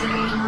Thanks.